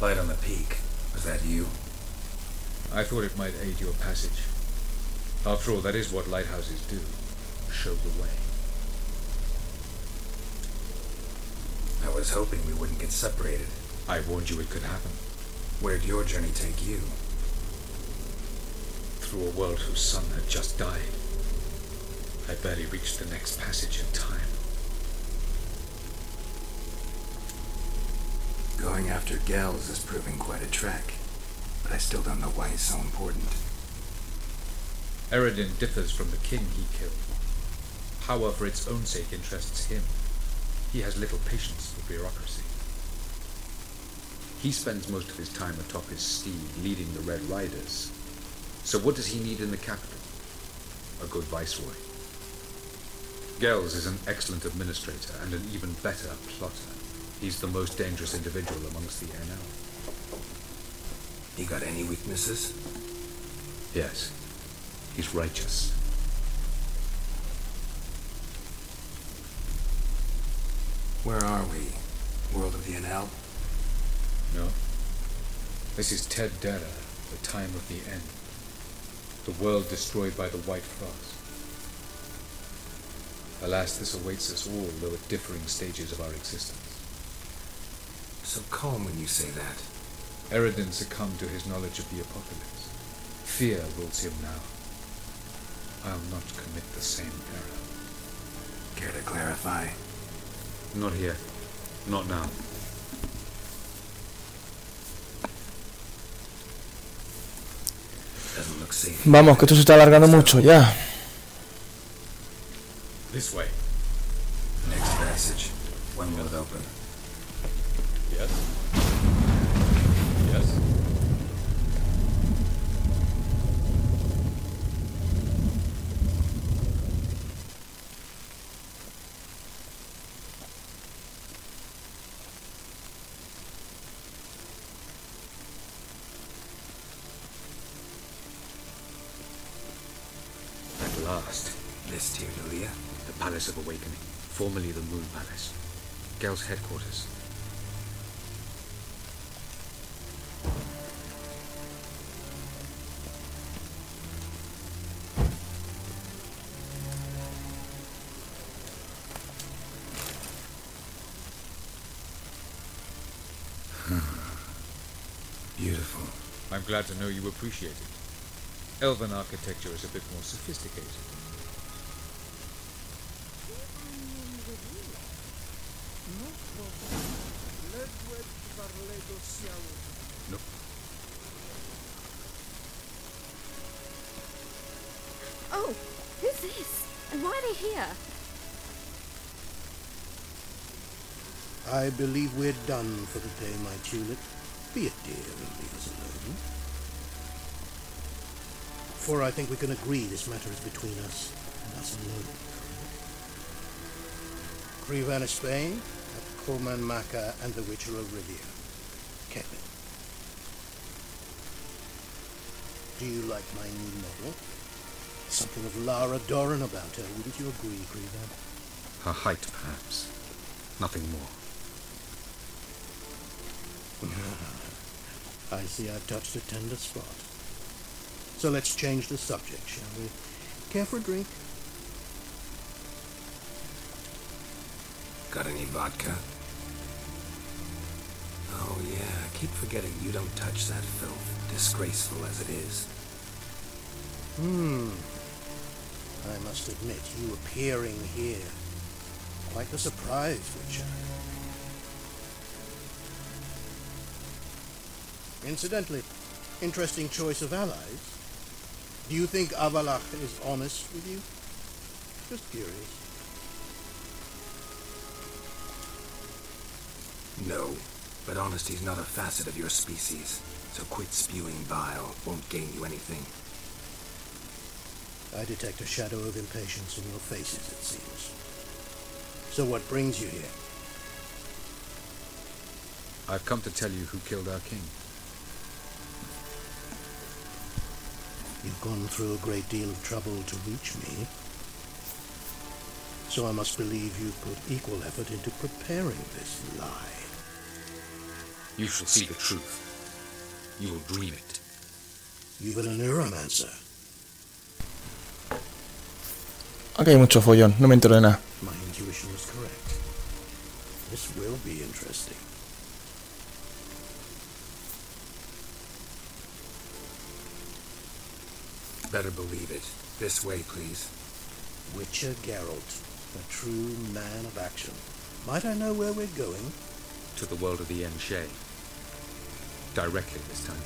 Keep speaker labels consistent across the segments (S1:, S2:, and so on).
S1: Light on the peak. Was that you?
S2: I thought it might aid your passage. After all, that is what lighthouses do. Show the way.
S1: I was hoping we wouldn't get separated.
S2: I warned you it could happen.
S1: Where'd your journey take you?
S2: Through a world whose sun had just died. I barely reached the next passage in time.
S1: Going after Ge'els is proving quite a trek, but I still don't know why he's so important.
S2: Eredin differs from the king he killed. Power for its own sake interests him. He has little patience for bureaucracy. He spends most of his time atop his steed, leading the Red Riders. So what does he need in the capital? A good viceroy. Ge'els is an excellent administrator and an even better plotter. He's the most dangerous individual amongst the Aen Elle.
S1: He got any weaknesses?
S2: Yes. He's righteous.
S1: Where are we? World of the Aen Elle?
S2: No. This is Ted the time of the end. The world destroyed by the White Frost. Alas, this awaits us all, though at differing stages of our existence.
S1: So calm when you say that.
S2: Eredin succumbed to his knowledge of the apocalypse. Fear rules him now. I'll not commit the same error.
S1: Care to clarify?
S2: Not here. Not now.
S1: Doesn't look safe.
S3: Vamos, que esto se está alargando mucho ya.
S2: This way. Palace of Awakening, formerly the Moon Palace. Gel's headquarters.
S1: Beautiful.
S2: I'm glad to know you appreciate it. Elven architecture is a bit more sophisticated.
S4: They here?
S5: I believe we're done for the day, my tulip. Be a dear and leave us alone. For I think we can agree this matter is between us and us alone. Crevan of Spain, aep Caomhan Macha and the Witcher of Rivia. Kevin. Do you like my new model? Something of Lara Dorren about her, wouldn't you agree, Crevan?
S2: Her height, perhaps. Nothing more.
S5: I see I've touched a tender spot. So let's change the subject, shall we? Care for a drink?
S1: Got any vodka? Oh yeah, I keep forgetting you don't touch that filth, disgraceful as it is.
S5: Hmm. I must admit, you appearing here. Quite a surprise, Witcher. Incidentally, interesting choice of allies. Do you think Avallac'h is honest with you? Just curious.
S1: No, but honesty's not a facet of your species, so quit spewing bile won't gain you anything.
S5: I detect a shadow of impatience in your faces, it seems. So what brings you here?
S2: I've come to tell you who killed our king.
S5: You've gone through a great deal of trouble to reach me. So I must believe you've put equal effort into preparing this lie.
S2: You shall see the truth. You will dream it.
S5: You've been a oneiromancer.
S3: Aquí hay mucho follón, no me entero de nada.
S5: My intuition was correct. This will be interesting.
S1: Better believe it. This way, please.
S5: Witcher Geralt, a true man of action. Might I know where we're going?
S2: To the world of the Enshe. Directly this time.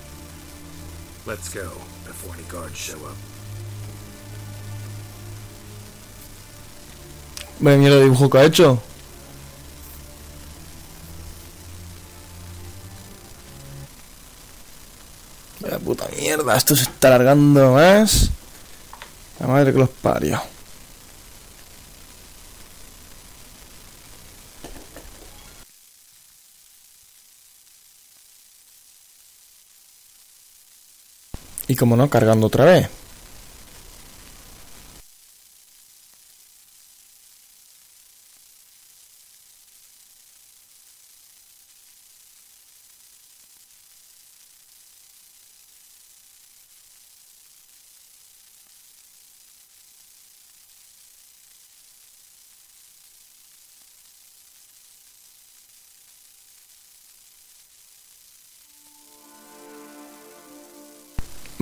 S1: Let's go, before any guards show up.
S3: Vaya mierda de dibujo que ha hecho. Vaya puta mierda, esto se está alargando más. La madre que los parió. Y como no, cargando otra vez.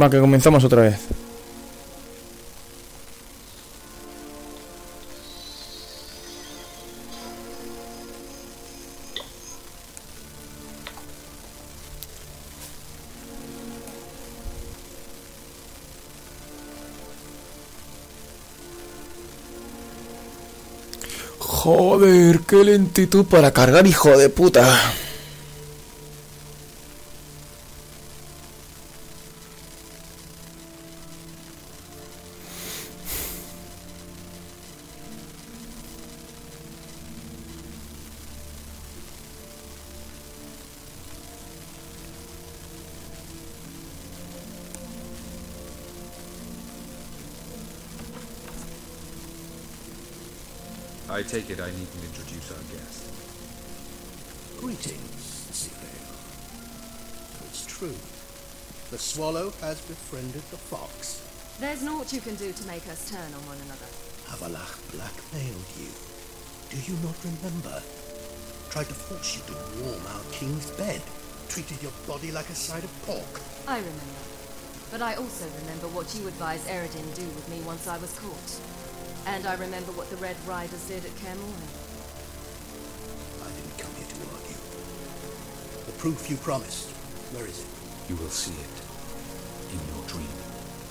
S3: Va, que comenzamos otra vez. Joder, qué lentitud para cargar, hijo de puta.
S2: I take it I needn't introduce our guest.
S5: Greetings, Seafair. It's true. The swallow has befriended the fox.
S4: There's naught you can do to make us turn on one another.
S5: Avallac'h blackmailed you. Do you not remember? Tried to force you to warm our king's bed. Treated your body like a side of pork.
S4: I remember. But I also remember what you advised Eredin do with me once I was caught. And I remember what the Red Riders did at Kaer
S5: I didn't come here to argue. The proof you promised. Where is it?
S2: You will see it in your dream.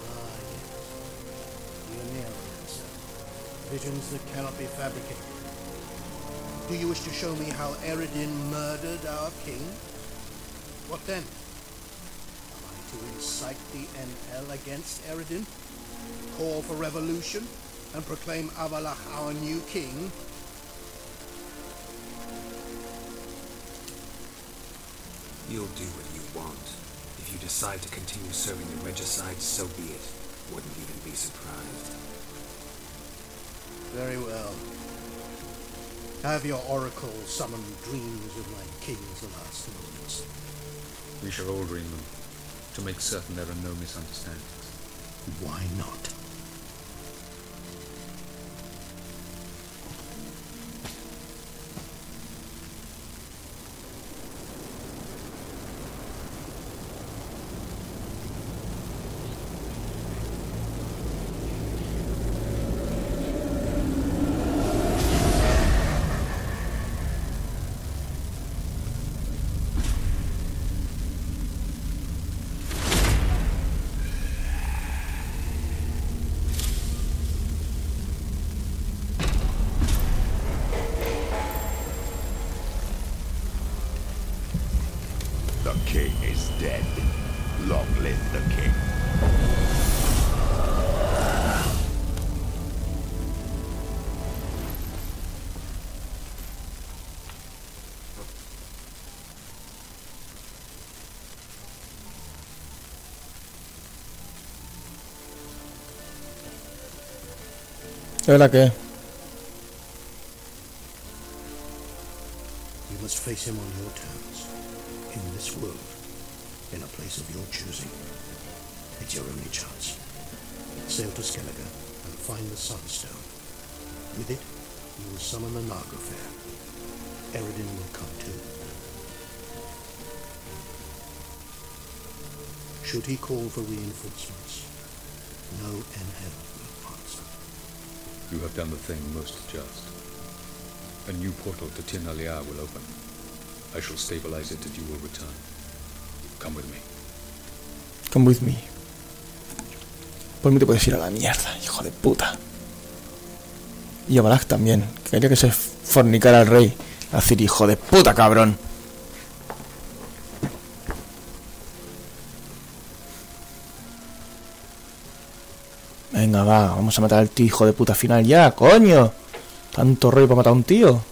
S5: Ah, yes. The Oneiromancer. Visions that cannot be fabricated. Do you wish to show me how Eredin murdered our king? What then? Am I to incite the Aen Elle against Eredin? Call for revolution? And proclaim Avallac'h our new king?
S1: You'll do what you want. If you decide to continue serving the regicide, so be it. Wouldn't even be surprised.
S5: Very well. Have your oracle summon dreams of my king's last moments.
S2: We shall all dream them, to make certain there are no misunderstandings.
S5: Why not?
S6: King is dead. Long live the king.
S3: ¿Y ahora qué?
S5: You must face him on your terms. In this world, in a place of your choosing. It's your only chance. Sail to Skellige and find the Sunstone. With it, you will summon the Naglfar. Eredin will come too. Should he call for reinforcements, no Aen Elle will answer.
S2: You have done the thing most just. A new portal to Tir ná Lia will open. I shall stabilize it and you will return. Come with me.
S3: Come with me. Por mí te puedes ir a la mierda, hijo de puta. Y a Balak también. que Quería que se fornicara al rey. A decir, hijo de puta, cabrón. Venga, va, vamos a matar al tío hijo de puta final ya, coño. Tanto rey para matar a un tío.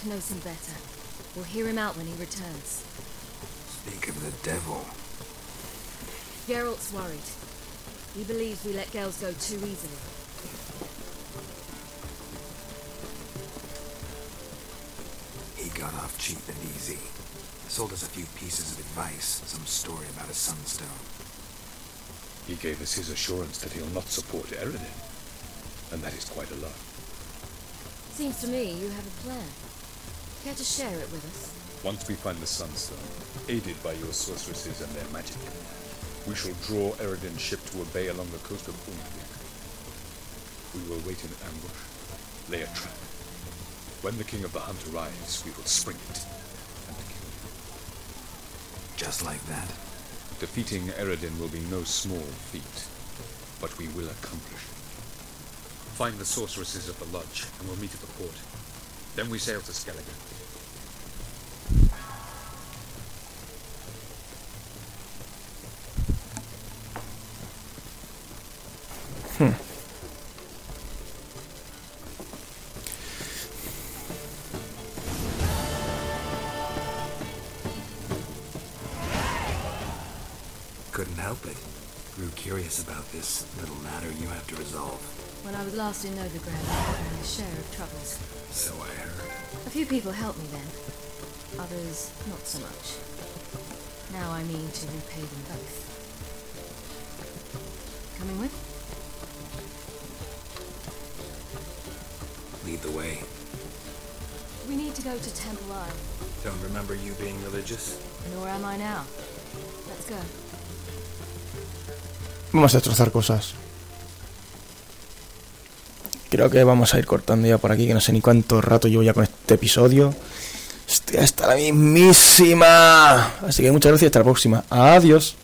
S4: Avallac'h knows him better. We'll hear him out when he returns.
S1: Speak of the devil.
S4: Geralt's worried. He believes we let Ge'els go too easily.
S1: He got off cheap and easy. Sold us a few pieces of advice, some story about a sunstone.
S2: He gave us his assurance that he'll not support Eredin. And that is quite a lot.
S4: Seems to me you have a plan. Care to share it with us?
S2: Once we find the Sunstone, aided by your sorceresses and their magic, we shall draw Eredin's ship to a bay along the coast of Undvik. We will wait in ambush, lay a trap. When the King of the Hunt arrives, we will spring it and kill him.
S1: Just like that.
S2: Defeating Eridan will be no small feat, but we will accomplish it. Find the sorceresses at the lodge, and we'll meet at the port. Then we sail to Skellige. Hmm.
S1: Couldn't help it. Grew curious about this little matter you have to resolve.
S4: When I was last in Novigrad, I had my share of troubles.
S1: So I heard.
S4: A few people helped me then. Others, not so much. Now I mean to repay them both. Coming with?
S1: Lead the way.
S4: We need to go to Temple Isle.
S1: Don't remember you being religious?
S4: Nor am I now. Let's go.
S3: Vamos a destrozar cosas. Creo que vamos a ir cortando ya por aquí, que no sé ni cuánto rato llevo ya con este episodio. Estoy hasta la mismísima. Así que muchas gracias, hasta la próxima. Adiós.